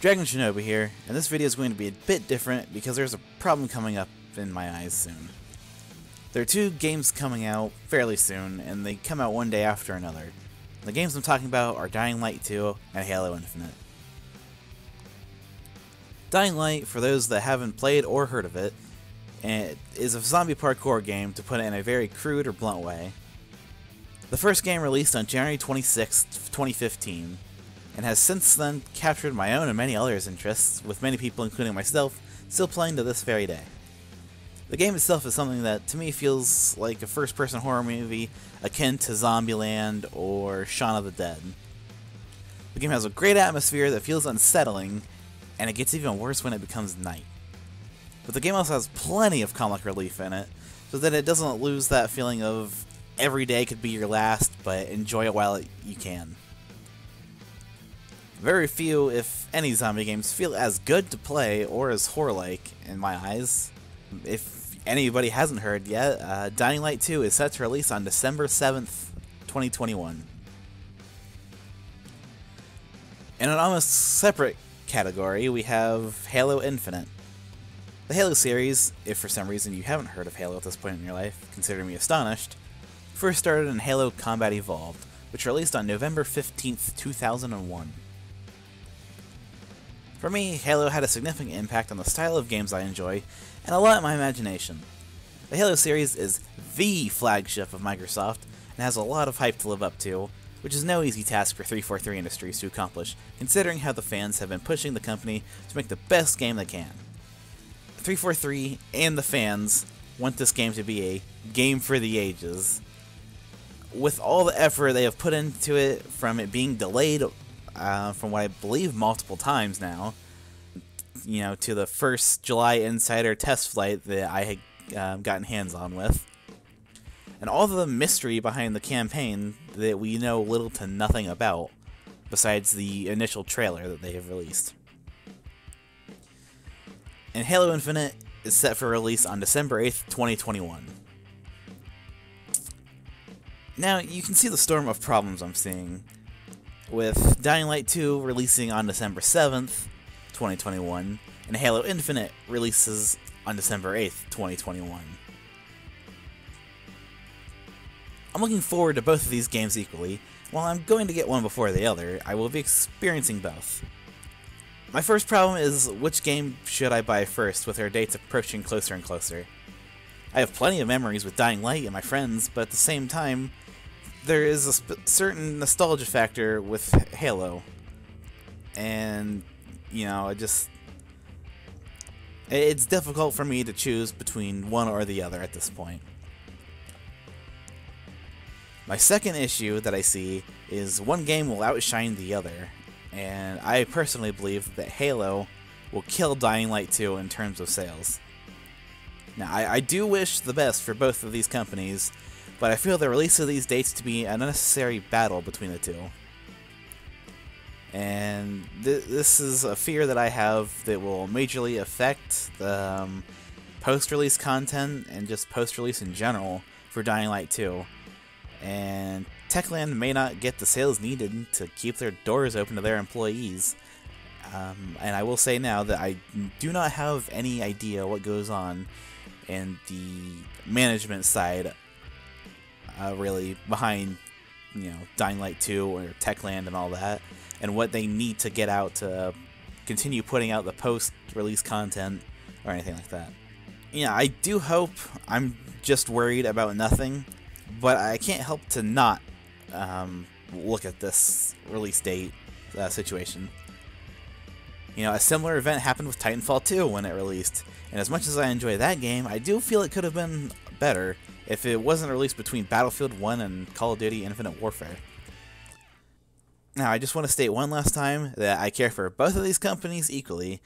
Dragon Shinobi here, and this video is going to be a bit different because there's a problem coming up in my eyes soon. There are two games coming out fairly soon, and they come out one day after another. The games I'm talking about are Dying Light 2 and Halo Infinite. Dying Light, for those that haven't played or heard of it, is a zombie parkour game to put it in a very crude or blunt way. The first game released on January 26, 2015, and has since then captured my own and many others' interests, with many people, including myself, still playing to this very day. The game itself is something that to me feels like a first person horror movie akin to Zombieland or Shaun of the Dead. The game has a great atmosphere that feels unsettling, and it gets even worse when it becomes night. But the game also has plenty of comic relief in it, so that it doesn't lose that feeling of every day could be your last, but enjoy it while you can. Very few, if any, zombie games feel as good to play or as horror-like, in my eyes. If anybody hasn't heard yet, uh, Dying Light 2 is set to release on December 7th, 2021. In an almost separate category, we have Halo Infinite. The Halo series, if for some reason you haven't heard of Halo at this point in your life, consider me astonished, first started in Halo Combat Evolved, which released on November 15th, 2001. For me, Halo had a significant impact on the style of games I enjoy, and a lot in my imagination. The Halo series is THE flagship of Microsoft, and has a lot of hype to live up to, which is no easy task for 343 Industries to accomplish, considering how the fans have been pushing the company to make the best game they can. 343 and the fans want this game to be a game for the ages. With all the effort they have put into it, from it being delayed uh, from what I believe multiple times now, you know, to the first July Insider test flight that I had uh, gotten hands on with. And all the mystery behind the campaign that we know little to nothing about, besides the initial trailer that they have released. And Halo Infinite is set for release on December 8th, 2021. Now, you can see the storm of problems I'm seeing with Dying Light 2 releasing on December 7th, 2021, and Halo Infinite releases on December 8th, 2021. I'm looking forward to both of these games equally. While I'm going to get one before the other, I will be experiencing both. My first problem is which game should I buy first with our dates approaching closer and closer. I have plenty of memories with Dying Light and my friends, but at the same time, there is a certain nostalgia factor with Halo, and you know, I just it's difficult for me to choose between one or the other at this point. My second issue that I see is one game will outshine the other, and I personally believe that Halo will kill Dying Light 2 in terms of sales. Now, I, I do wish the best for both of these companies, but I feel the release of these dates to be an unnecessary battle between the two. And th this is a fear that I have that will majorly affect the um, post-release content and just post-release in general for Dying Light 2. And Techland may not get the sales needed to keep their doors open to their employees. Um, and I will say now that I do not have any idea what goes on in the management side uh, really behind you know Dying Light 2 or Techland and all that, and what they need to get out to continue putting out the post-release content or anything like that. Yeah, I do hope I'm just worried about nothing, but I can't help to not um, look at this release date uh, situation. You know, a similar event happened with Titanfall 2 when it released, and as much as I enjoy that game, I do feel it could have been better if it wasn't released between Battlefield 1 and Call of Duty Infinite Warfare. Now, I just want to state one last time that I care for both of these companies equally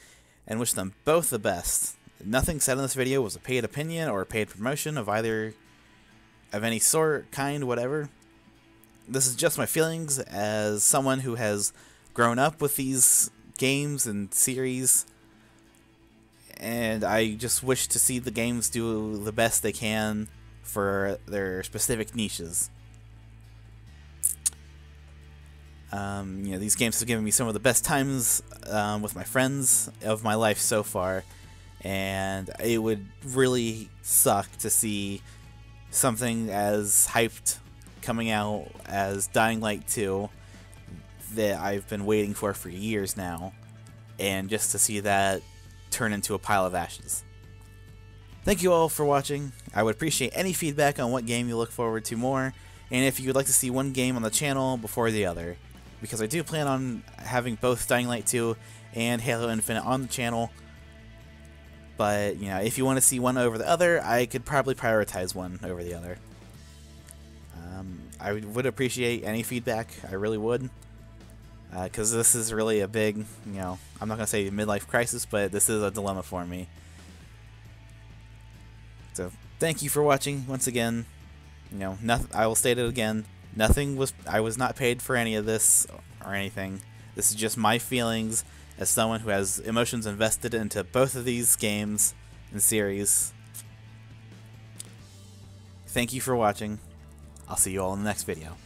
and wish them both the best. Nothing said in this video was a paid opinion or a paid promotion of either of any sort, kind, whatever. This is just my feelings as someone who has grown up with these games and series and I just wish to see the games do the best they can for their specific niches. Um, you know, these games have given me some of the best times um, with my friends of my life so far, and it would really suck to see something as hyped coming out as Dying Light 2 that I've been waiting for for years now, and just to see that turn into a pile of ashes. Thank you all for watching. I would appreciate any feedback on what game you look forward to more, and if you would like to see one game on the channel before the other, because I do plan on having both Dying Light 2 and Halo Infinite on the channel. But, you know, if you want to see one over the other, I could probably prioritize one over the other. Um, I would appreciate any feedback, I really would because uh, this is really a big, you know, I'm not going to say midlife crisis, but this is a dilemma for me. So, thank you for watching once again. You know, nothing, I will state it again. Nothing was, I was not paid for any of this or anything. This is just my feelings as someone who has emotions invested into both of these games and series. Thank you for watching. I'll see you all in the next video.